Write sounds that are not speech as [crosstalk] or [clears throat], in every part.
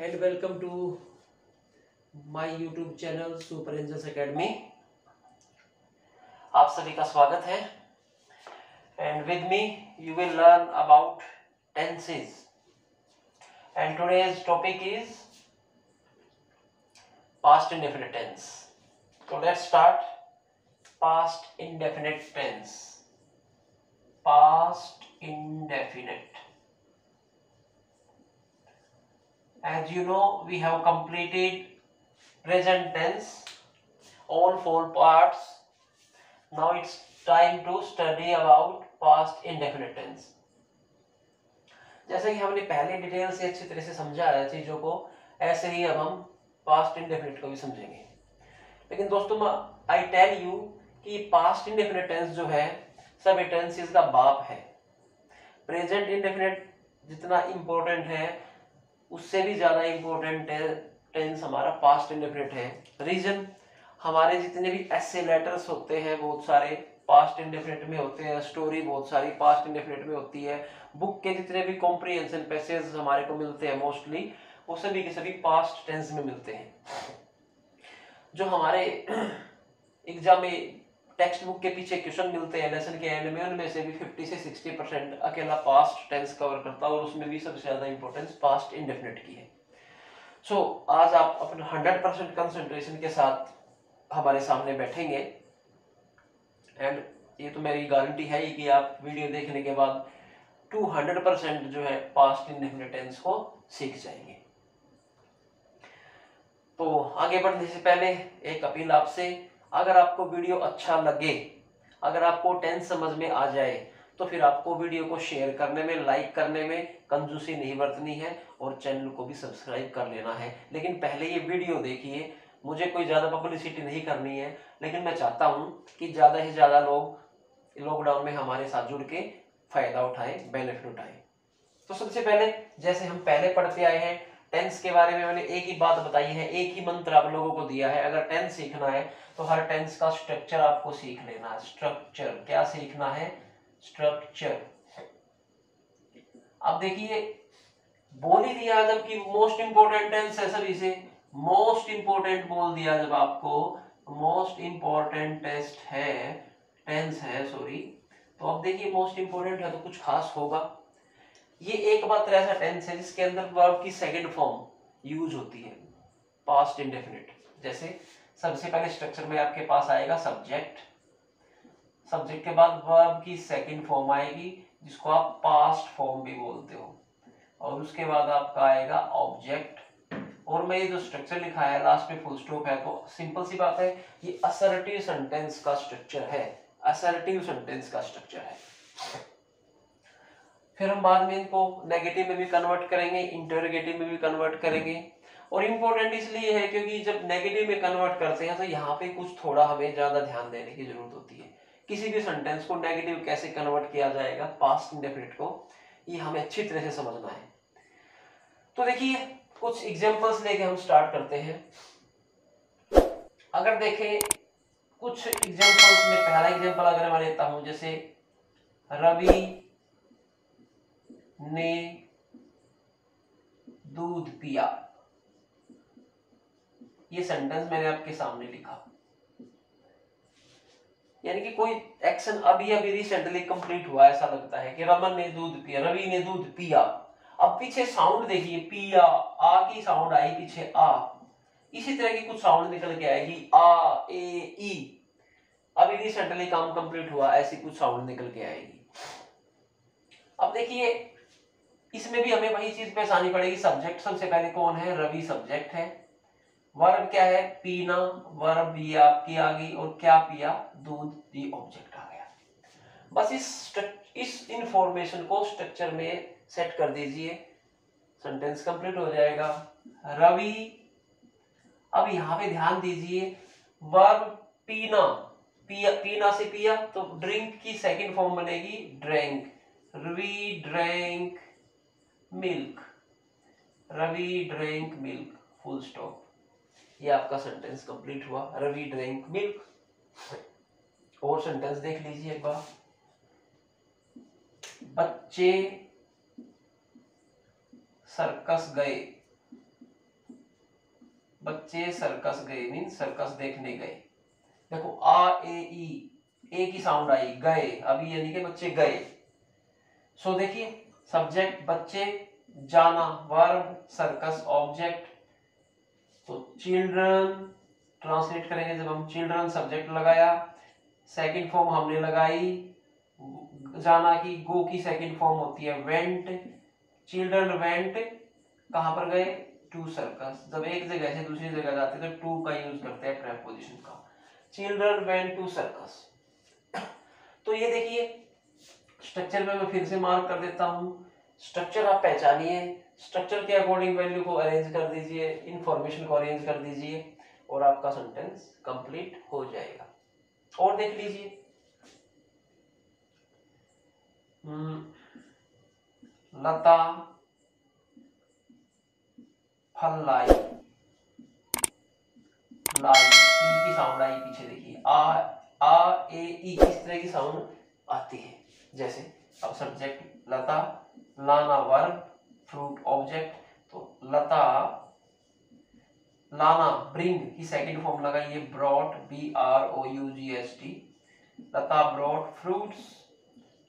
And welcome to my YouTube channel super angels academy आप सभी का स्वागत है। And with me you will learn about tenses and today's topic is past indefinite tense तो let's start past indefinite tense past indefinite as you know, we have completed present tense, all four parts. Now it's time to study about past indefinite tense. जैसे कि हमने पहले detail से अच्छी तरह से समझा है चीज़ों को, ऐसे ही अब हम पास्ट इंडेफिनिट को भी समझेंगे। लेकिन दोस्तों आई टेल यू कि पास्ट इंडेफिनिट टेंस जो है, सब टेंसेस का बाप है। प्रेजेंट इंडेफिनिट जितना इंपॉर्टेंट है उससे भी ज़्यादा इम्पोर्टेंट टेंस हमारा पास्ट इंडेफिनिट है। रीजन हमारे जितने भी ऐसे लेटर्स होते हैं, बहुत सारे पास्ट इंडेफिनिट में होते हैं स्टोरी बहुत सारी पास्ट इंडेफिनिट में होती है। बुक के जितने भी कॉम्प्रीहेंशन पैसेज हमारे को मिलते हैं मोस्टली वो सभी के सभी पास्ट टेंस में मिलते हैं। जो हमारे [clears throat] एग्ज़ाम में टेक्स्ट बुक के पीछे क्वेश्चन मिलते हैं लेसन के एंड में उनमें से भी 50 से 60 परसेंट अकेला पास्ट टेंस कवर करता है और उसमें भी सबसे ज़्यादा इंपॉर्टेंस पास्ट इंडेफिनिट की है। सो so, आज आप अपने 100 परसेंट कंसेंट्रेशन के साथ हमारे सामने बैठेंगे। एंड ये तो मेरी गारंटी है ही कि आप वीडियो देखने के बाद 200 परसेंट जो है पास्ट इंडेफिनिट टेंस को सीख जाएँगे। तो आगे बढ़ने से पहले एक अपील आपसे अगर आपको वीडियो अच्छा लगे, अगर आपको टेंस समझ में आ जाए तो फिर आपको वीडियो को शेयर करने में लाइक करने में कंजूसी नहीं बरतनी है और चैनल को भी सब्सक्राइब कर लेना है। लेकिन पहले ये वीडियो देखिए, मुझे कोई ज़्यादा पब्लिसिटी नहीं करनी है, लेकिन मैं चाहता हूँ कि ज़्यादा से ज़्यादा लोग लॉकडाउन में हमारे साथ जुड़ के फ़ायदा उठाए बेनिफिट उठाए। तो सबसे पहले, जैसे हम पहले पढ़ते आए हैं टेंस के बारे में मैंने एक ही बात बताई है, एक ही मंत्र आप लोगों को दिया है। अगर टेंस सीखना है तो हर टेंस का स्ट्रक्चर आपको सीख लेना। है स्ट्रक्चर क्या सीखना है? स्ट्रक्चर अब देखिए, बोल ही दिया जब कि मोस्ट इंपोर्टेंट टेंस है सभी से। मोस्ट इंपोर्टेंट बोल दिया जब आपको मोस्ट इंपोर्टेंट टेस्ट है टेंस है सॉरी तो अब देखिए मोस्ट इंपोर्टेंट है तो कुछ खास होगा। ये एक मात्र ऐसा टेंस है जिसके अंदर वर्ब की सेकेंड फॉर्म यूज़ होती है पास्ट इंडेफिनिट जैसे सबसे पहले स्ट्रक्चर में आपके पास आएगा सब्जेक्ट सब्जेक्ट के बाद वर्ब की सेकंड फॉर्म आएगी, जिसको आप पास्ट फॉर्म भी बोलते हो। और उसके बाद आपका आएगा ऑब्जेक्ट और मैं ये जो स्ट्रक्चर लिखा है लास्ट में फुल स्टॉप है तो सिंपल सी बात है, ये असर्टिव सेंटेंस का स्ट्रक्चर है। असर्टिव सेंटेंस का स्ट्रक्चर है। फिर हम बाद में इनको नेगेटिव में भी कन्वर्ट करेंगे इंटरोगेटिव में भी कन्वर्ट करेंगे। और इम्पोर्टेंट इसलिए है क्योंकि जब नेगेटिव में कन्वर्ट करते हैं तो यहाँ पे कुछ थोड़ा हमें ज़्यादा ध्यान देने की ज़रूरत होती है। किसी भी सेंटेंस को नेगेटिव कैसे कन्वर्ट किया जाएगा पास्ट इंडेफिनिट को, ये हमें अच्छी तरह से समझना है। तो देखिए, कुछ एग्जाम्पल्स लेके हम स्टार्ट करते हैं। अगर देखें, कुछ एग्जाम्पल्स में, पहला एग्ज़ाम्पल अगर मैं लेता हूँ, जैसे रवि ने दूध पिया। ये सेंटेंस मैंने आपके सामने लिखा। यानी कि कोई एक्शन अभी अभी रिसेंटली कंप्लीट हुआ, ऐसा लगता है कि रमन ने दूध पिया, रवि ने दूध पिया। अब पीछे साउंड देखिए, पिया, आ की साउंड आई, पीछे आ। इसी तरह की कुछ साउंड निकल के आएगी आ, ए, ई। अभी रिसेंटली काम कंप्लीट हुआ, ऐसी कुछ साउंड निकल के आएगी। अब देखिए इसमें भी हमें वही चीज़ पहचानी पड़ेगी सब्जेक्ट सबसे पहले कौन है? रवि सब्जेक्ट है। वर्ब क्या है? पीना, वर्ब ये आपकी आ गई और क्या पिया? दूध, ये ऑब्जेक्ट आ गया। बस इस इस इंफॉर्मेशन को स्ट्रक्चर में सेट कर दीजिए। सेंटेंस कंप्लीट हो जाएगा। रवि, अब यहाँ पे ध्यान दीजिए। वर्ब पीना, पिया, पीना से पिया तो ड्रिंक की सेकंड फॉर्म बनेगी drink Ravi drink milk, Ravi drink milk full stop ये आपका सेंटेंस कंप्लीट हुआ, रवि ड्रिंक मिल्क। और सेंटेंस देख लीजिए एक बार। बच्चे सर्कस गए। बच्चे सर्कस गए मीन सर्कस देखने गए। देखो, आ, ए, ई ए की साउंड आई, गए। अभी यानी कि बच्चे गए। सो देखिए सब्जेक्ट, बच्चे, जाना वर्ब सर्कस ऑब्जेक्ट तो चिल्ड्रन ट्रांसलेट करेंगे जब हम चिल्ड्रन सब्जेक्ट लगाया सेकंड फॉर्म हमने लगाई, जाना की गो की सेकंड फॉर्म होती है वेंट चिल्ड्रन वेंट कहाँ पर गए? टू सर्कस जब एक जगह से दूसरी जगह जाते हैं तो टू का यूज़ करते हैं प्रेपोजिशन का। चिल्ड्रन वेंट टू सर्कस तो ये देखिए स्ट्रक्चर में मैं फिर से मार्क कर देता हूँ। स्ट्रक्चर आप पहचानिए। स्ट्रक्चर के अकॉर्डिंग वैल्यू को अरेंज कर दीजिए इन्फॉर्मेशन को अरेंज कर दीजिए और आपका सेंटेंस कंप्लीट हो जाएगा। और देख लीजिए। हम्म, लता फल लाई लाई ई की साउंड आई पीछे देखिए। आ आ ए ई किस तरह की साउंड आती है? जैसे अब सब्जेक्ट लता, लाना वर्ब फ्रूट ऑब्जेक्ट तो लता, लाना ब्रिंग की सेकंड फॉर्म लगाइए brought B R O U G H T Lata brought fruits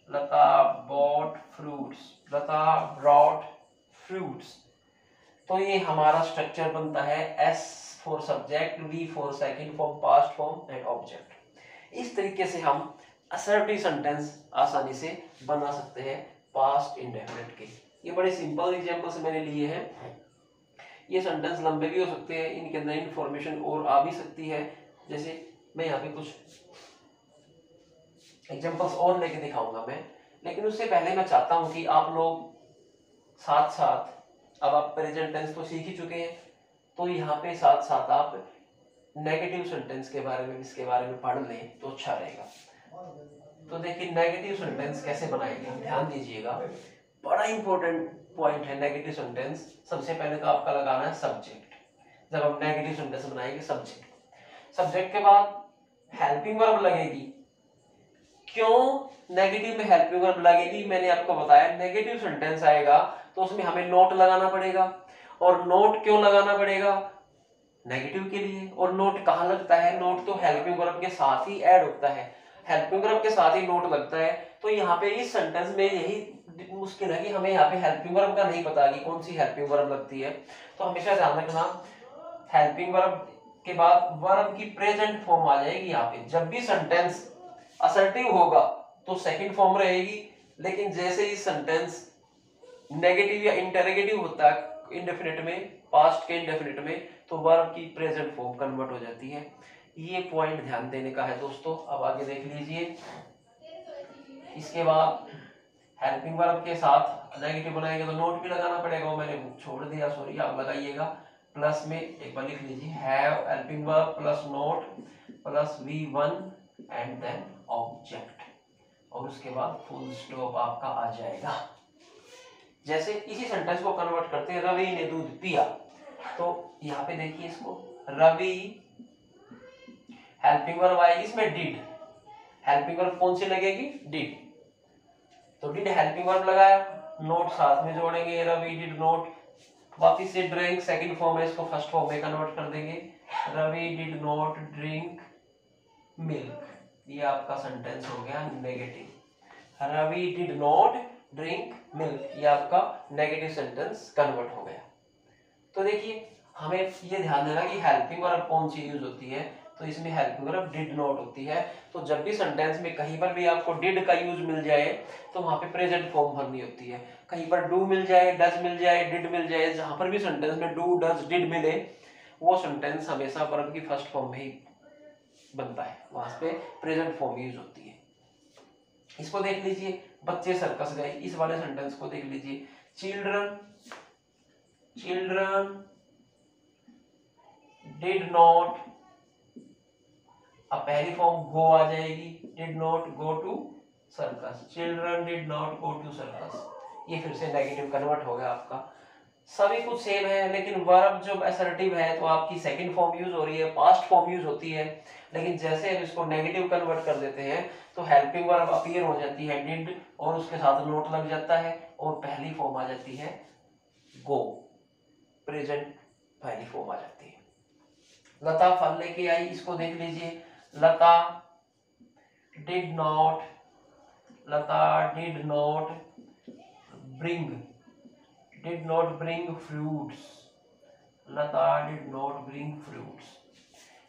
Lata bought fruits Lata brought fruits तो ये हमारा स्ट्रक्चर बनता है S for subject V for second form past form and object इस तरीके से हम असर्टिव सेंटेंस आसानी से बना सकते हैं पास्ट इंडेफिनिट के। ये बड़े सिंपल एग्जांपल्स मैंने लिए हैं। ये सेंटेंस लंबे भी हो सकते हैं, इनके अंदर इंफॉर्मेशन और आ भी सकती है। जैसे मैं यहाँ पे कुछ एग्जांपल्स और लेके दिखाऊँगा मैं। लेकिन उससे पहले मैं चाहता हूँ कि आप लोग साथ साथ अब आप प्रेजेंट टेंस तो सीख ही चुके हैं तो यहाँ पे साथ साथ आप नेगेटिव सेंटेंस के बारे में, इसके बारे में पढ़ लें तो अच्छा रहेगा। तो देखिए नेगेटिव सेंटेंस कैसे बनाएँगे? ध्यान दीजिएगा। बड़ा इंपॉर्टेंट पॉइंट है नेगेटिव सेंटेंस सबसे पहले तो आपका लगाना है सब्जेक्ट जब हम नेगेटिव सेंटेंस बनाएँगे सब्जेक्ट सब्जेक्ट के बाद हेल्पिंग वर्ब लगेगी। क्यों? नेगेटिव में हेल्पिंग वर्ब लगेगी। मैंने आपको बताया नेगेटिव सेंटेंस आएगा तो उसमें हमें नोट लगाना पड़ेगा। और नोट क्यों लगाना पड़ेगा? नेगेटिव के लिए। और नोट कहाँ लगता है? नोट तो हेल्पिंग वर्ब के साथ ही ऐड होता है। हेल्पिंग वर्ब के साथ ही नोट लगता है तो यहाँ पे इस सेंटेंस में यही मुश्किल है कि हमें यहाँ पे हेल्पिंग वर्ब का नहीं पता कि कौन सी हेल्पिंग वर्ब लगती है। तो हमेशा ध्यान रखना हेल्पिंग वर्ब के बाद वर्ब की प्रेजेंट फॉर्म आ जाएगी यहाँ पे। जब भी सेंटेंस असर्टिव होगा तो सेकंड फॉर्म रहेगी। लेकिन जैसे ही सेंटेंस नेगेटिव या इंटरोगेटिव होता है इंडेफिनिट में पास्ट के इंडेफिनिट में तो वर्ब की प्रेजेंट फॉर्म कन्वर्ट हो जाती है। ये पॉइंट ध्यान देने का है दोस्तों, अब आगे देख लीजिए। इसके बाद हेल्पिंग वर्ब के साथ नेगेटिव बनाएँगे तो नोट भी लगाना पड़ेगा मैंने छोड़ दिया सॉरी आप लगाइएगा। प्लस में एक बार लिख लीजिए have helping verb plus not plus V one and then object और उसके बाद फुल स्टॉप आपका आ जाएगा। जैसे इसी सेंटेंस को कन्वर्ट करते हैं, रवि ने दूध पिया। तो यहाँ पे देखिए इसको, रवि हेल्पिंग वर्ब आएगी इसमें डिड हेल्पिंग वर्ब कौन सी लगेगी? डिड तो डिड हेल्पिंग वर्ब लगाया। नोट साथ में जोड़ेंगे रवि डिड नोट वापिस से ड्रिंक सेकंड फॉर्म है, इसको फ़र्स्ट फॉर्म में कन्वर्ट कर देंगे। Ravi did not drink milk ये आपका सेंटेंस हो गया negative Ravi did not drink milk ये आपका नेगेटिव सेंटेंस कन्वर्ट हो गया। तो देखिए, हमें ये ध्यान देना कि हेल्पिंग वर्ब कौन सी यूज़ होती है। तो इसमें हेल्पिंग वर्ब डिड नॉट होती है। तो जब भी सेंटेंस में कहीं पर भी आपको डिड का यूज़ मिल जाए तो वहाँ पे प्रेजेंट फॉर्म भरनी होती है। कहीं पर डू मिल जाए डज मिल जाए डिड मिल जाए, जहाँ पर भी सेंटेंस में डू डज डिड मिले, वो सेंटेंस हमेशा वर्ब की फ़र्स्ट फॉर्म में ही बनता है। वहाँ पे प्रेजेंट फॉर्म यूज़ होती है। इसको देख लीजिए, बच्चे सर्कस गए। इस वाले सेंटेंस को देख लीजिए। चिल्ड्रन चिल्ड्रन डिड नॉट अब पहली फॉर्म गो आ जाएगी। Did not go to circus children did not go to circus ये फिर से नेगेटिव कन्वर्ट हो गया आपका। सभी कुछ सेम है, लेकिन वर्ब जो असर्टिव है तो आपकी सेकंड फॉर्म यूज़ हो रही है पास्ट फॉर्म यूज़ होती है। लेकिन जैसे हम इसको नेगेटिव कन्वर्ट कर देते हैं तो हेल्पिंग वर्ब अपीयर हो जाती है डिड और उसके साथ नोट लग जाता है, और पहली फॉर्म आ जाती है गो प्रेजेंट पहली फॉर्म आ जाती है। लता फल लेके आई, इसको देख लीजिए। Lata did not Lata did not bring did not bring fruits Lata did not bring fruits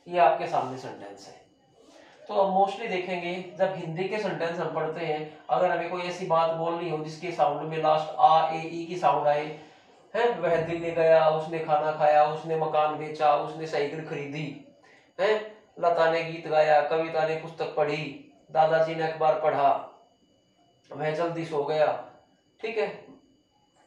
ये आपके सामने सेंटेंस है। तो अब मोस्टली देखेंगे, जब हिंदी के सेंटेंस हम पढ़ते हैं, अगर हमें कोई ऐसी बात बोलनी हो जिसके साउंड में लास्ट आ ए ई की साउंड आए, है, वह दिल्ली गया, उसने खाना खाया, उसने मकान बेचा, उसने साइकिल खरीदी, है लता ने गीत गाया, कविता ने पुस्तक पढ़ी, दादाजी ने अखबार पढ़ा। वह जल्दी सो गया। ठीक है,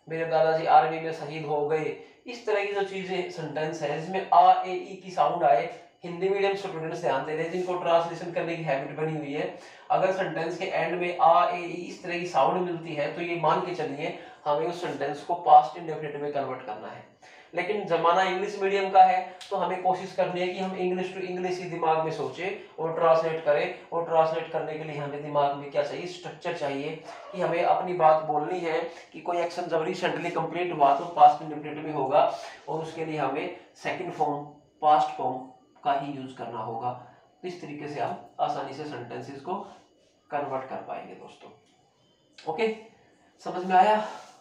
मेरे दादाजी आर्मी में शहीद हो गए। इस तरह की जो चीज़ें सेंटेंस है, जिसमें आ ए ई की साउंड आए, हिंदी मीडियम स्टूडेंट्स ध्यान दे रहे जिनको ट्रांसलेशन करने की हैबिट बनी हुई है। अगर सेंटेंस के एंड में आ ए ई इस तरह की साउंड मिलती है तो ये मान के चलिए, हमें उस सेंटेंस को पास्ट इंडेफिनिट में कन्वर्ट करना है। लेकिन जमाना इंग्लिश मीडियम का है तो हमें कोशिश करनी है कि हम इंग्लिश टू इंग्लिश ही दिमाग में सोचे और ट्रांसलेट करें और ट्रांसलेट करने के लिए हमें दिमाग में क्या चाहिए स्ट्रक्चर चाहिए कि हमें अपनी बात बोलनी है कि कोई एक्शन जब रिसेंटली कंप्लीट हुआ तो पास्ट इंडेफिनिट में होगा और उसके लिए हमें सेकेंड फॉर्म पास्ट फॉर्म का ही यूज़ करना होगा। तो इस तरीके से आप आसानी से सेंटेंसेस को कन्वर्ट कर पाएँगे दोस्तों। ओके समझ में आया?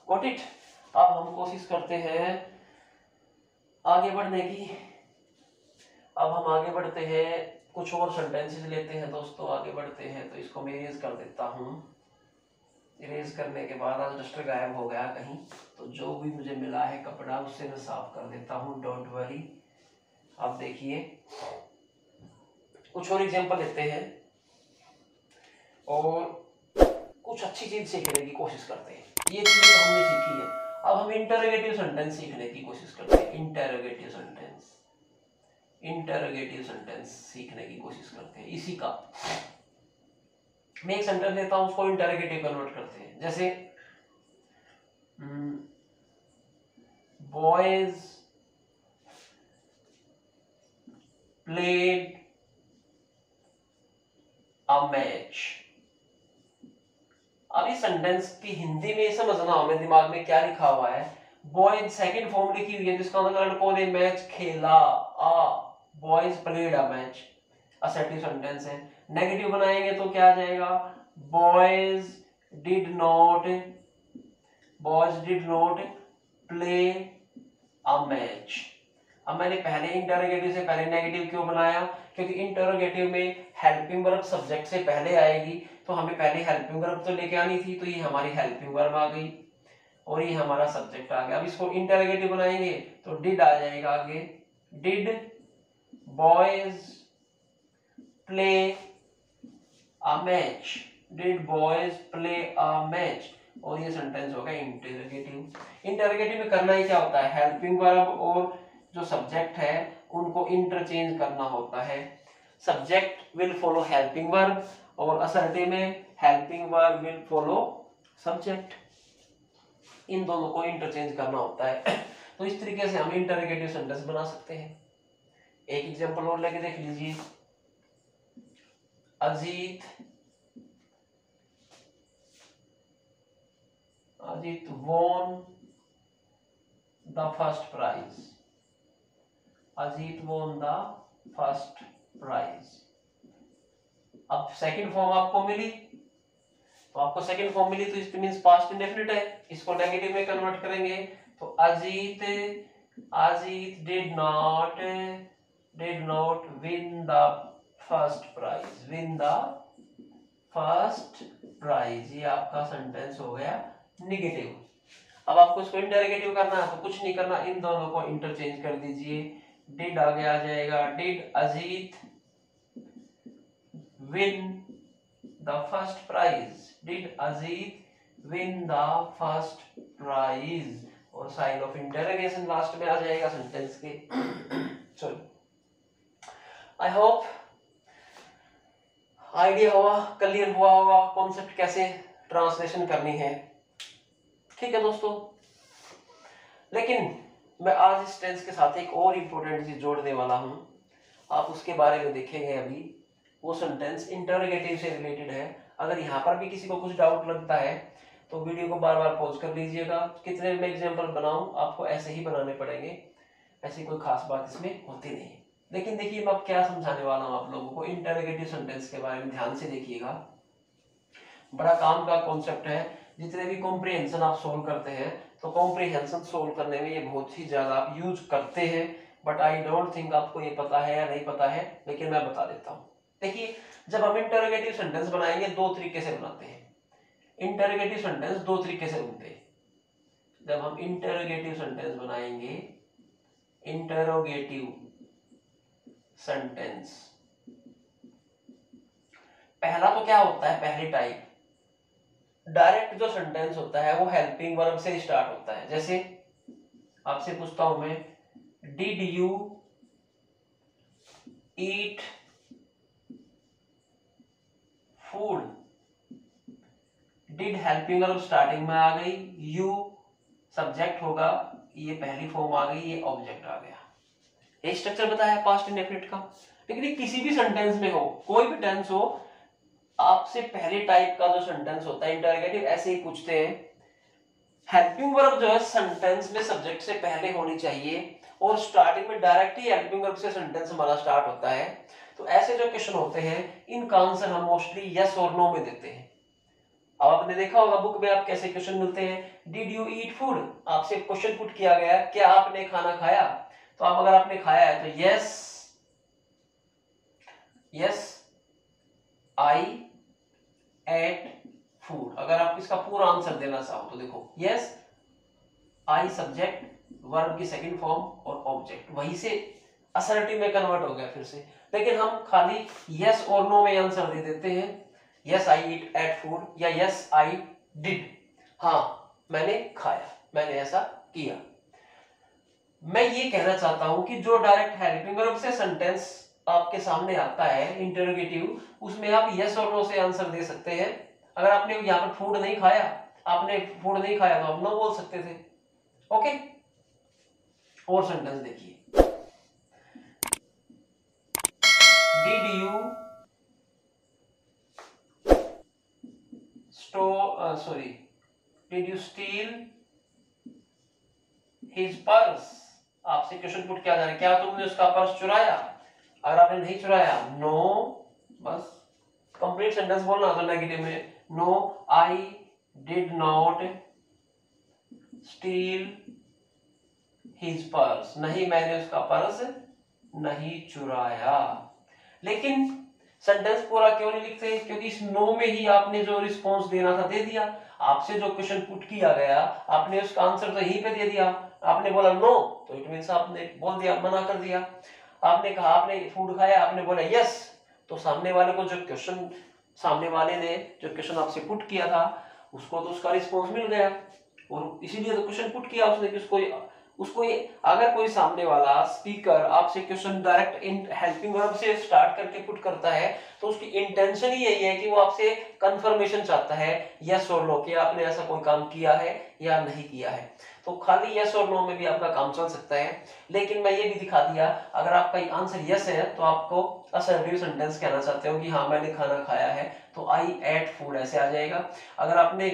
गॉट इट अब हम कोशिश करते हैं आगे बढ़ने की। अब हम आगे बढ़ते हैं, कुछ और सेंटेंसेस लेते हैं दोस्तों, आगे बढ़ते हैं तो इसको मैं इरेज कर देता हूँ। इरेज करने के बाद आज डस्टर गायब हो गया कहीं तो जो भी मुझे मिला है कपड़ा उससे मैं साफ़ कर देता हूँ डोंट वरी आप देखिए। कुछ और एग्जांपल लेते हैं, और कुछ अच्छी चीज़ सीखने की कोशिश करते हैं। ये चीज़ें हमने सीखी है। अब हम इंटरोगेटिव सेंटेंस सीखने की कोशिश करते हैं। इंटरोगेटिव सेंटेंस इंटरोगेटिव सेंटेंस सीखने की कोशिश करते हैं। इसी का। मैं एक सेंटेंस देता हूँ, उसको इंटरोगेटिव कन्वर्ट करते हैं। जैसे बॉयज़ प्लेड a match अब इस सेंटेंस की हिंदी में समझना हमें दिमाग में क्या लिखा हुआ है? बॉयज़ सेकंड फॉर्म लिखी हुई है, जिसका मतलब लड़कों ने मैच खेला। आ boys played a match assertive sentence है। नेगेटिव बनाएँगे तो क्या आ जाएगा? Boys did not boys did not play a match अब मैंने पहले इंटरोगेटिव से पहले नेगेटिव क्यों बनाया? क्योंकि इंटरोगेटिव में हेल्पिंग वर्ब सब्जेक्ट से पहले आएगी तो हमें पहले हेल्पिंग वर्ब तो लेके आनी थी तो ये हमारी हेल्पिंग वर्ब आ गई और ये हमारा सब्जेक्ट आ गया। अब इसको इंटरोगेटिव बनाएँगे तो डिड आ जाएगा आगे। Did boys play a match did boys play a match और ये सेंटेंस होगा इंटरोगेटिव इंटरोगेटिव में करना ही क्या होता है? हेल्पिंग वर्ब और जो सब्जेक्ट है, उनको इंटरचेंज करना होता है। Subject will follow helping verb और असर्टिव में helping verb will follow subject इन दोनों को इंटरचेंज करना होता है। [coughs] तो इस तरीके से हम इंटरगेटिव सेंटेंस बना सकते हैं। एक एग्जांपल और लेके देख लीजिए। Ajit. Ajit won the first prize Ajit won the first prize अब सेकंड फॉर्म आपको मिली। तो आपको सेकंड फॉर्म मिली तो इसके मींस पास्ट इंडेफिनिट है। इसको नेगेटिव में कन्वर्ट करेंगे। तो Ajit Ajit did not did not win the first prize win the first prize ये आपका सेंटेंस हो गया निगेटिव अब आपको इसको इंटरोगेटिव करना है तो कुछ नहीं करना। इन दोनों को इंटरचेंज कर दीजिए। डिड आगे आ जाएगा। Did Ajit win the first prize did Ajit win the first prize और साइन ऑफ़ इंटरोगेशन लास्ट में आ जाएगा सेंटेंस के। चलो। आई होप आइडिया हुआ, क्लियर हुआ होगा कॉन्सेप्ट कैसे ट्रांसलेशन करनी है। ठीक है दोस्तों। लेकिन मैं आज इस टेंस के साथ एक और इम्पोर्टेंट चीज़ जोड़ने वाला हूँ। आप उसके बारे में देखेंगे अभी। वो सेंटेंस इंटरोगेटिव से रिलेटेड है। अगर यहाँ पर भी किसी को कुछ डाउट लगता है तो वीडियो को बार बार पॉज कर लीजिएगा। कितने मैं एग्ज़ाम्पल बनाऊँ? आपको ऐसे ही बनाने पड़ेंगे। ऐसी कोई खास बात इसमें होती नहीं लेकिन देखिए, मैं अब क्या समझाने वाला हूँ आप लोगों को इंटरोगेटिव सेंटेंस के बारे में। ध्यान से देखिएगा। बड़ा काम का कॉन्सेप्ट है। जितने भी कॉम्प्रिहेंशन आप सोल्व करते हैं तो कॉम्प्रिहेंशन सोल्व करने में ये बहुत ही ज़्यादा आप यूज़ करते हैं बट आई डोंट थिंक आपको ये पता है या नहीं पता है, लेकिन मैं बता देता हूँ। देखिए, जब हम इंटरोगेटिव सेंटेंस बनाएँगे, दो तरीके से बनाते हैं। इंटरोगेटिव सेंटेंस दो तरीके से बनते हैं। जब हम इंटरोगेटिव सेंटेंस बनाएँगे इंटरोगेटिव सेंटेंस पहला तो क्या होता है, पहली टाइप डायरेक्ट जो सेंटेंस होता है, वो हेल्पिंग वर्ब से स्टार्ट होता है। जैसे आपसे पूछता हूँ मैं did you eat food did helping verb starting में आ गई। यू सब्जेक्ट होगा, ये पहली फॉर्म आ गई, ये ऑब्जेक्ट आ गया। ये स्ट्रक्चर बताया पास्ट इंडेफिनिट का। लेकिन किसी भी सेंटेंस में हो, कोई भी टेंस हो आपसे पहले टाइप का जो सेंटेंस होता है इंटरोगेटिव ऐसे ही पूछते हैं। हेल्पिंग वर्ब जो है सेंटेंस में सब्जेक्ट से पहले होनी चाहिए और स्टार्टिंग में डायरेक्ट ही हेल्पिंग वर्ब से सेंटेंस हमारा स्टार्ट होता है। तो ऐसे जो क्वेश्चन होते हैं, इनका आंसर हम मोस्टली यस और नो में देते हैं। अब आपने देखा होगा बुक में आप कैसे क्वेश्चन मिलते हैं। डिड यू ईट फ़ूड आपसे क्वेश्चन पुट किया गया, क्या आपने खाना खाया? तो आप अगर आपने खाया है तो yes yes I ate food अगर आप इसका पूरा आंसर देना चाहो तो देखो यस आई सब्जेक्ट वर्ब की सेकंड फॉर्म और ऑब्जेक्ट वहीं से असर्टिव में कन्वर्ट हो गया फिर से। लेकिन हम खाली यस और नो में आंसर दे देते हैं। Yes I eat ate food या यस आई डिड हाँ मैंने खाया, मैंने ऐसा किया। मैं ये कहना चाहता हूँ कि जो डायरेक्ट हेल्पिंग वर्ब से सेंटेंस आपके सामने आता है इंटरोगेटिव उसमें आप यस और नो से आंसर दे सकते हैं। अगर आपने यहाँ पर फ़ूड नहीं खाया, आपने फ़ूड नहीं खाया तो आप नो बोल सकते थे। ओके और सेंटेंस देखिए। Did you stole sorry did you steal his purse आपसे क्वेश्चन पुट किया जा रहा है, क्या तुमने उसका पर्स चुराया? अगर आपने नहीं चुराया नो बस कंप्लीट सेंटेंस बोलना तो नेगेटिव में। No I did not steal his purse नहीं, मैंने उसका पर्स नहीं चुराया। लेकिन सेंटेंस पूरा क्यों नहीं लिखते? क्योंकि इस नो में ही आपने जो रिस्पॉन्स देना था, दे दिया। आपसे जो क्वेश्चन पुट किया गया, आपने उसका आंसर तो यहीं पे दे दिया। आपने बोला नो तो इट मीन आपने बोल दिया, मना कर दिया। आपने कहा, आपने फ़ूड खाया, आपने बोला यस तो सामने वाले को जो क्वेश्चन सामने वाले ने जो क्वेश्चन आपसे पुट किया था, उसको तो उसका रिस्पॉन्स मिल गया। और इसीलिए तो क्वेश्चन पुट किया उसने कि उसको उसको अगर कोई सामने वाला स्पीकर आपसे क्वेश्चन डायरेक्ट इन हेल्पिंग वर्ब से स्टार्ट करके पुट करता है तो उसकी इंटेंशन ही यही है कि वो आपसे कंफर्मेशन चाहता है यस और नो कि आपने ऐसा कोई काम किया है या नहीं किया है। तो खाली यस और नो में भी आपका काम चल सकता है। लेकिन मैं ये भी दिखा दिया, अगर आपका आंसर यस है तो आपको असर्टिव सेंटेंस कहना चाहते हो कि हाँ मैंने खाना खाया है तो आई एट फ़ूड ऐसे आ जाएगा। अगर आपने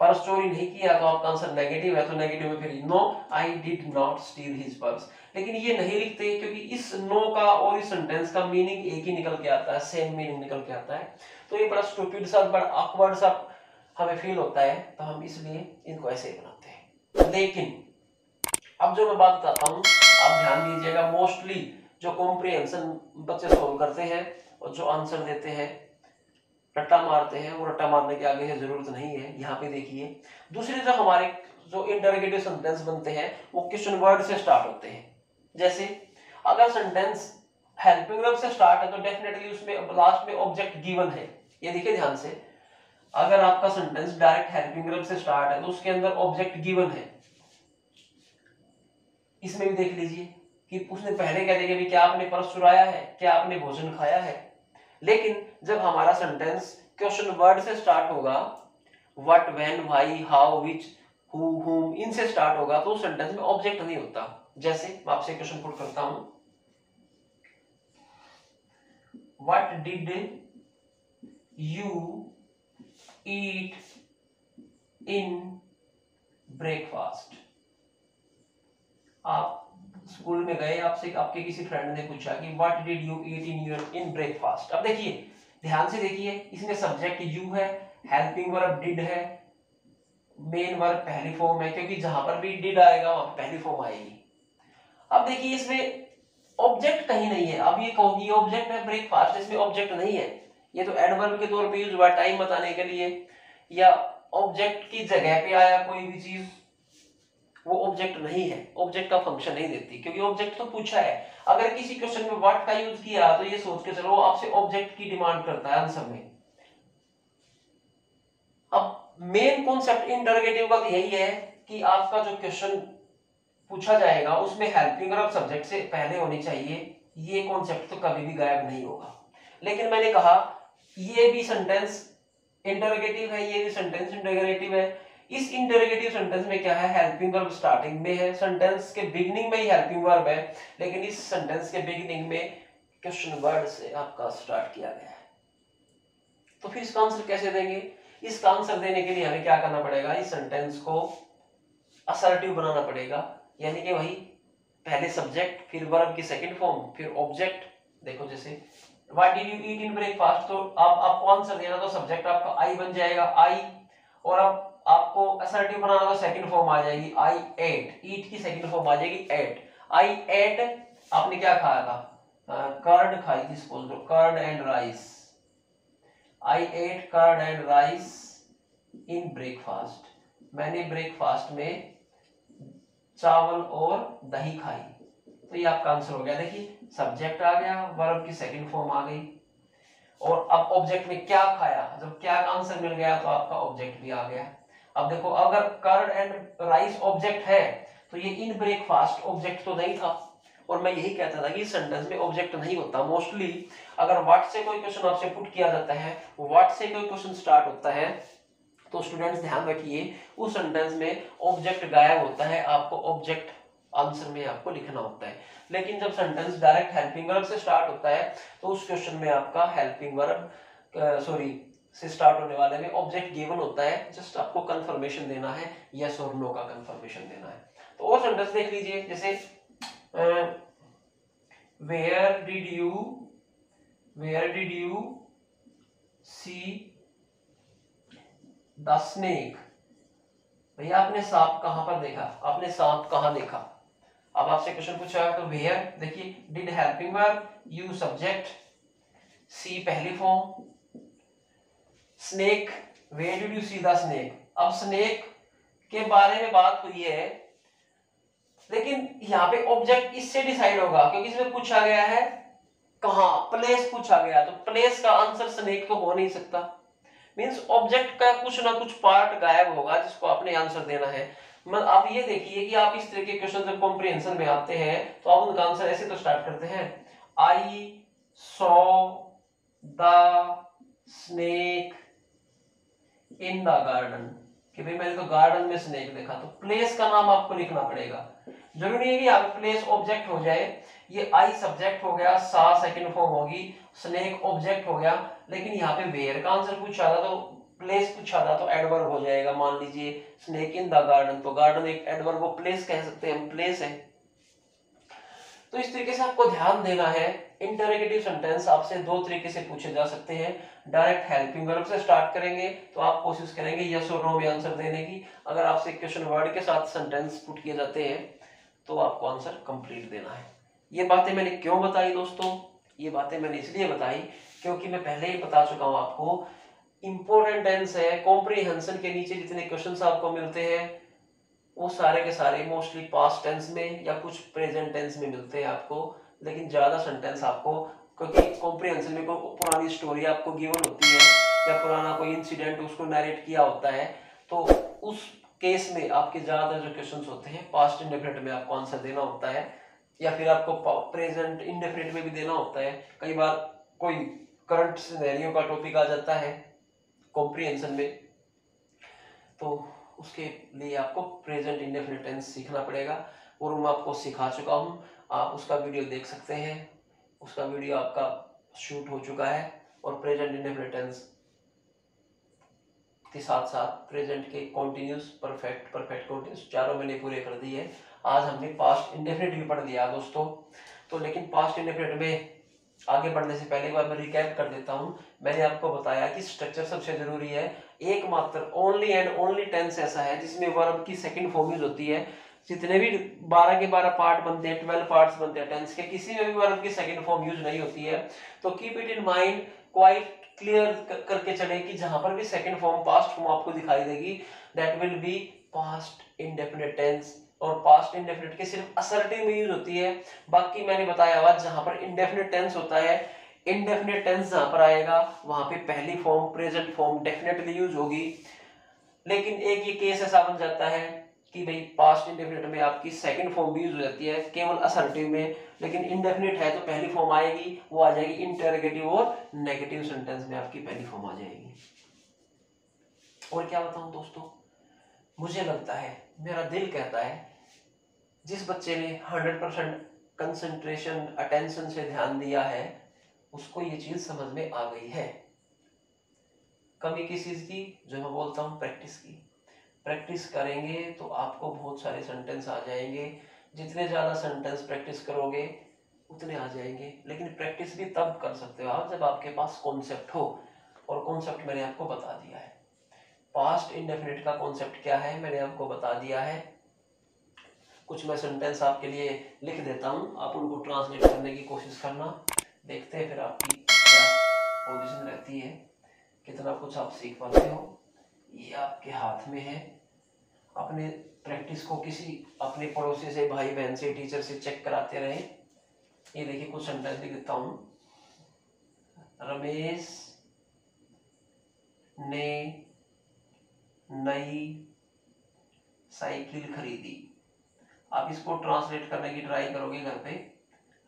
पर्स चोरी नहीं किया तो आपका आंसर नेगेटिव है तो नेगेटिव में फिर no I did not steal his purse लेकिन ये नहीं लिखते, क्योंकि इस नो का और इस सेंटेंस का मीनिंग एक ही निकल के आता है सेम मीनिंग निकल के आता है। तो ये बड़ा स्टूपिड सा, बड़ा ऑकवर्ड सा हमें फील होता है तो हम इसलिए इनको ऐसे ही बनाते हैं। लेकिन अब जो मैं बात बताता हूँ, आप ध्यान दीजिएगा मोस्टली जो कॉम्प्रिहेंशन बच्चे सोल्व करते हैं और जो आंसर देते हैं, रट्टा मारते हैं, वो रट्टा मारने के आगे ज़रूरत नहीं है, यहाँ पे देखिए। दूसरे जो हमारे जो इंटरगेटिव सेंटेंस बनते हैं, वो क्वेश्चन वर्ड से स्टार्ट होते हैं। जैसे, अगर सेंटेंस हेल्पिंग वर्ब से स्टार्ट है तो डेफिनेटली उसमें लास्ट में ऑब्जेक्ट गिवन है। ये देखिए ध्यान से। अगर आपका सेंटेंस डायरेक्ट हेल्पिंग वर्ब से स्टार्ट है तो उसके अंदर ऑब्जेक्ट गिवन है। इसमें भी देख लीजिए कि उसने पहले कह दिया कि क्या आपने पर्स चुराया है, क्या आपने भोजन खाया है। लेकिन जब हमारा सेंटेंस क्वेश्चन वर्ड से स्टार्ट होगा what when why how which who whom इनसे स्टार्ट होगा तो सेंटेंस में ऑब्जेक्ट नहीं होता। जैसे मैं आपसे क्वेश्चन पुट करता हूँ। What did you eat in breakfast आप स्कूल में गए, आपसे, आपके किसी फ्रेंड ने पूछा कि what did you eat in your in breakfast अब देखिए, ध्यान से देखिए, इसमें सब्जेक्ट यू है हेल्पिंग वर्ब डिड है मेन वर्ब पहली फॉर्म है, क्योंकि जहाँ पर भी डिड आएगा, वहाँ पहली फॉर्म आएगी। अब देखिए, इसमें ऑब्जेक्ट कहीं नहीं है। अब ये कहोगी ऑब्जेक्ट है ब्रेकफास्ट इसमें ऑब्जेक्ट नहीं है। ये तो एडवर्ब के तौर पे यूज़ हुआ टाइम बताने के लिए। या ऑब्जेक्ट की जगह पे आया कोई भी चीज़, वो ऑब्जेक्ट नहीं है। ऑब्जेक्ट का फ़ंक्शन नहीं देती, क्योंकि ऑब्जेक्ट तो पूछा है। अगर किसी क्वेश्चन में व्हाट का यूज़ किया तो ये सोच के चलो आपसे ऑब्जेक्ट की डिमांड करता है आंसर में। अब मेन कॉन्सेप्ट इंटरोगेटिव का यही है कि आपका जो क्वेश्चन पूछा जाएगा, उसमें हेल्पिंग वर्ब सब्जेक्ट से पहले होनी चाहिए, ये कॉन्सेप्ट तो कभी भी गायब नहीं होगा। लेकिन मैंने कहा ये भी सेंटेंस इंटरोगेटिव है, ये भी सेंटेंस इंटरोगेटिव है। इस इंटरोगेटिव सेंटेंस में क्या है? हेल्पिंग वर्ब स्टार्टिंग में है। सेंटेंस के बिगिनिंग में ही हेल्पिंग वर्ब है। लेकिन इस सेंटेंस के बिगिनिंग में क्वेश्चन वर्ड से आपका स्टार्ट किया गया है। तो फिर इसका आंसर कैसे देंगे? इसका आंसर देने के लिए हमें क्या करना पड़ेगा? इस सेंटेंस को असर्टिव बनाना पड़ेगा। यानी कि वही पहले सब्जेक्ट फिर वर्ब की सेकंड फॉर्म फिर ऑब्जेक्ट देखो जैसे what did you eat in breakfast तो आप आपको आंसर देना तो सब्जेक्ट आपका आई बन जाएगा। आई और अब आपको असर्टिव बनाना तो सेकंड फॉर्म आ जाएगी। आई एट ईट की सेकंड फॉर्म आ जाएगी एट आई एट आपने क्या खाया था? कर्ड खाई थी suppose low curd and rice I ate curd and rice in breakfast मैंने ब्रेकफास्ट में चावल और दही खाई। तो ये आपका आंसर हो गया। देखिए सब्जेक्ट आ गया वर्ब की सेकंड फॉर्म आ गई। और अब ऑब्जेक्ट में क्या खाया? जब क्या आंसर मिल गया तो आपका ऑब्जेक्ट भी आ गया। अब देखो, अगर कर्ड एंड राइस ऑब्जेक्ट है तो ये इन ब्रेकफास्ट ऑब्जेक्ट तो नहीं था। और मैं यही कहता था कि सेंटेंस में ऑब्जेक्ट नहीं होता। मोस्टली अगर व्हाट से कोई क्वेश्चन आपसे पुट किया जाता है व्हाट से कोई क्वेश्चन स्टार्ट होता है तो स्टूडेंट्स ध्यान रखिए, उस सेंटेंस में ऑब्जेक्ट गायब होता है। आपको ऑब्जेक्ट आंसर में आपको लिखना होता है। लेकिन जब सेंटेंस डायरेक्ट हेल्पिंग वर्ब से स्टार्ट होता है तो उस क्वेश्चन में आपका हेल्पिंग वर्ब सॉरी से स्टार्ट होने वाले में ऑब्जेक्ट गिवन होता है। जस्ट आपको कंफर्मेशन देना है यस और नो का कंफर्मेशन देना है। तो और सेंटेंस देख लीजिए, जैसे where did you where did you see the snake भैया, आपने सांप कहाँ पर देखा? आपने सांप कहाँ देखा? अब आपसे क्वेश्चन पूछा तो वेयर देखिए did helping verb you subject see पहली form snake where did you see the snake अब स्नेक के बारे में बात हुई है, लेकिन यहाँ पे ऑब्जेक्ट इससे डिसाइड होगा, क्योंकि इसमें पूछा गया है कहा? प्लेस पूछा गया तो प्लेस का आंसर स्नेक तो हो नहीं सकता। मींस ऑब्जेक्ट का कुछ ना कुछ पार्ट गायब होगा, जिसको आपने आंसर देना है। मतलब आप ये देखिए कि आप इस तरह के क्वेश्चन जब कॉम्प्रिहेंशन में आते हैं तो आप उनका आंसर ऐसे तो स्टार्ट करते हैं। I saw the snake in the garden कि भाई मैंने तो गार्डन में स्नेक देखा तो प्लेस का नाम आपको लिखना पड़ेगा। ज़रूरी है कि आप प्लेस ऑब्जेक्ट हो जाए। ये आई सब्जेक्ट हो गया सा सेकंड फॉर्म होगी स्नेक ऑब्जेक्ट हो गया, लेकिन यहाँ पे वेयर का आंसर पूछा था तो प्लेस पूछा था तो एडवर्ब हो जाएगा। मान लीजिए स्नेक इन द गार्डन तो गार्डन एक एडवर्ब को प्लेस कह सकते हैं प्लेस है। तो इस तरीके से आपको ध्यान देना है। इंटरोगेटिव सेंटेंस आपसे दो तरीके से पूछे जा सकते हैं। डायरेक्ट हेल्पिंग वर्ब से स्टार्ट करेंगे तो आप कोशिश करेंगे यस और नो में आंसर देने की। अगर आपसे क्वेश्चन वर्ड के साथ सेंटेंस पुट किए जाते हैं तो आपको आंसर कंप्लीट देना है। ये बातें मैंने क्यों बताई दोस्तों? ये बातें मैंने इसलिए बताई क्योंकि मैं पहले ही बता चुका हूँ आपको इंपॉर्टेंट टेंस है कॉम्प्रीहेंशन के नीचे जितने क्वेश्चंस आपको मिलते हैं, वो सारे के सारे मोस्टली पास्ट टेंस में या कुछ प्रेजेंट टेंस में मिलते हैं आपको, लेकिन ज़्यादा सेंटेंस आपको, क्योंकि कॉम्प्रिहेंशन में कोई पुरानी स्टोरी आपको गिवन होती है, या पुराना कोई इंसिडेंट उसको नरेट किया होता है तो उस केस में आपके ज़्यादा जो क्वेश्चन होते हैं पास्ट इंडेफिनिट में आपको आंसर देना होता है, या फिर आपको प्रेजेंट इंडेफिनिट में भी देना होता है। कई बार कोई करंट सिनेरियो का टॉपिक आ जाता है कॉम्प्रिहेंशन में तो उसके लिए आपको प्रेजेंट इंडेफिनिट टेंस सीखना पड़ेगा। और मैं आपको सिखा चुका हूँ। आप उसका वीडियो देख सकते हैं। उसका वीडियो आपका शूट हो चुका है और प्रेजेंट इंडेफिनिट टेंस के साथ साथ प्रेजेंट के कॉन्टिन्यूस परफेक्ट परफेक्ट कॉन्टिन्यूस चारों मैंने पूरे कर दिए। आज हमने पास्ट इंडेफिनिट भी पढ़ लिया दोस्तों। तो लेकिन पास्ट इंडेफिनिट में आगे बढ़ने से पहले एक बार मैं रिकैप कर देता हूँ। मैंने आपको बताया कि स्ट्रक्चर सबसे ज़रूरी है। एकमात्र ओनली एंड ओनली टेंस ऐसा है, जिसमें वर्ब की सेकंड फॉर्म यूज़ होती है। जितने भी 12 के 12 पार्ट बनते हैं 12 पार्ट्स बनते हैं टेंस के, किसी में भी वर्ब की सेकंड फॉर्म यूज़ नहीं होती है। तो keep it in mind quite clear करके चले कि जहाँ पर भी सेकंड फॉर्म पास्ट फॉर्म आपको दिखाई देगी that will be past indefinite tense और पास्ट इंडेफिनिट के सिर्फ़ असर्टिव में यूज़ होती है। बाकी मैंने बताया हुआ जहाँ पर इंडेफिनिट टेंस होता है इंडेफिनिट टेंस जहाँ पर आएगा, वहाँ पे पहली form present form definitely use होगी। लेकिन एक ये केस ऐसा बन जाता है कि भाई पास्ट इंडेफिनिट में आपकी सेकंड फॉर्म भी यूज़ हो जाती है, केवल असर्टिव में। लेकिन इंडेफिनिट है तो पहली फॉर्म आएगी, वो आ जाएगी इंटरोगेटिव और नेगेटिव सेंटेंस में आपकी पहली फॉर्म आ जाएगी। और क्या बताऊँ दोस्तों? मुझे लगता है, मेरा दिल कहता है जिस बच्चे ने हंड्रेड परसेंट कंसेंट्रेशन अटेंशन से ध्यान दिया है, उसको ये चीज़ समझ में आ गई है। कमी किस चीज़ की? जो मैं बोलता हूँ प्रैक्टिस की। प्रैक्टिस करेंगे तो आपको बहुत सारे सेंटेंस आ जाएँगे। जितने ज़्यादा सेंटेंस प्रैक्टिस करोगे, उतने आ जाएँगे। लेकिन प्रैक्टिस भी तब कर सकते हो आप जब आपके पास कॉन्सेप्ट हो। और कॉन्सेप्ट मैंने आपको बता दिया है। पास्ट इंडेफिनिट का कॉन्सेप्ट क्या है? मैंने आपको बता दिया है। कुछ मैं सेंटेंस आपके लिए लिख देता हूँ। आप उनको ट्रांसलेट करने की कोशिश करना। देखते हैं फिर आपकी क्या पोजिशन रहती है। कितना कुछ आप सीख पाते हो। ये आपके हाथ में है। अपने प्रैक्टिस को किसी अपने पड़ोसी से भाई बहन से टीचर से चेक कराते रहे। ये देखिए कुछ सेंटेंस लिख देता हूँ। रमेश ने नई साइकिल खरीदी। आप इसको ट्रांसलेट करने की ट्राई करोगे घर पे,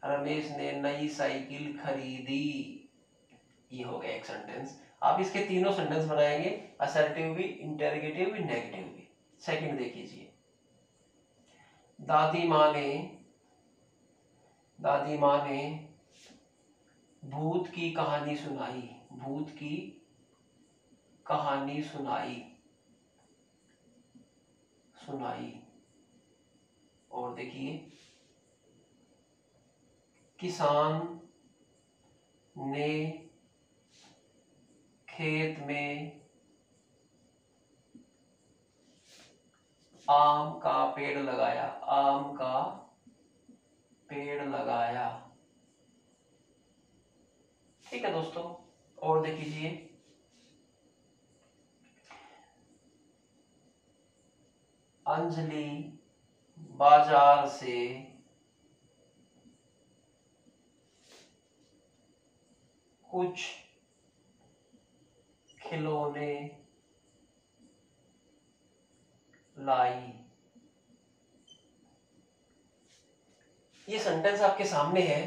रमेश ने नई साइकिल खरीदी। ये हो गया एक सेंटेंस आप इसके तीनों सेंटेंस बनाएँगे असर्टिव भी इंटेरोगेटिव भी नेगेटिव भी। सेकंड देखिए दादी माँ ने, दादी माँ ने भूत की कहानी सुनाई, भूत की कहानी सुनाई सुनाई। और देखिए, किसान ने खेत में आम का पेड़ लगाया, आम का पेड़ लगाया। ठीक है दोस्तों, और देख लीजिए। अंजलि बाज़ार से कुछ खिलौने लाई। ये सेंटेंस आपके सामने है।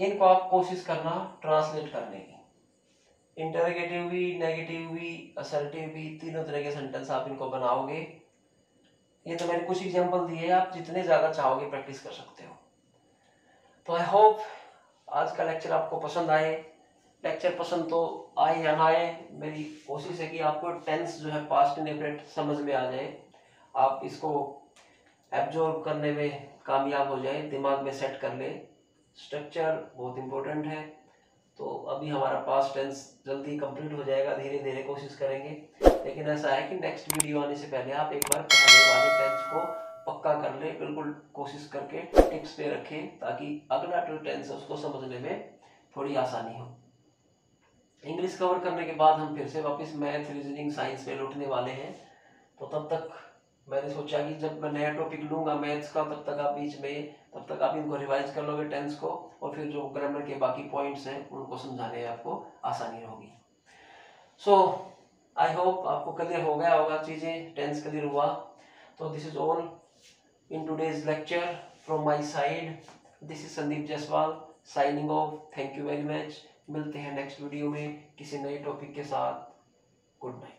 इनको आप कोशिश करना ट्रांसलेट करने की। इंटरगेटिव भी नेगेटिव भी असर्टिव भी, तीनों तरह के सेंटेंस आप इनको बनाओगे। ये तो मैंने कुछ एग्जांपल दिए आप जितने ज़्यादा चाहोगे प्रैक्टिस कर सकते हो। तो आई होप आज का लेक्चर आपको पसंद आए। लेक्चर पसंद तो आए या ना आए, मेरी कोशिश है कि आपको टेंस जो है पास्ट इंडेफिनिट समझ में आ जाए। आप इसको एब्जॉर्ब करने में कामयाब हो जाए, दिमाग में सेट कर ले। स्ट्रक्चर बहुत इंपॉर्टेंट है। तो अभी हमारा पास्ट टेंस जल्दी कंप्लीट हो जाएगा, धीरे धीरे कोशिश करेंगे। लेकिन ऐसा है कि नेक्स्ट वीडियो आने से पहले आप एक बार पहले वाले टेंस को पक्का कर ले, बिल्कुल कोशिश करके टिप्स पे रखें, ताकि अगला जो टेंस उसको समझने में थोड़ी आसानी हो। इंग्लिश कवर करने के बाद हम फिर से वापस मैथ रीजनिंग साइंस पे लौटने वाले हैं। तो तब तक मैंने सोचा कि जब मैं नया टॉपिक लूँगा मैथ्स का, तब तक आप बीच में तब तक आप इनको रिवाइज कर लोगे टेंस को और फिर जो ग्रामर के बाकी पॉइंट्स हैं, उनको समझाने में आपको आसानी होगी। सो आई होप आपको क्लियर हो गया होगा चीज़ें टेंस क्लियर हुआ। तो this is all in today's lecture from my side this is Sandeep Jaswal signing off thank you very much मिलते हैं नेक्स्ट वीडियो में किसी नए टॉपिक के साथ। Good night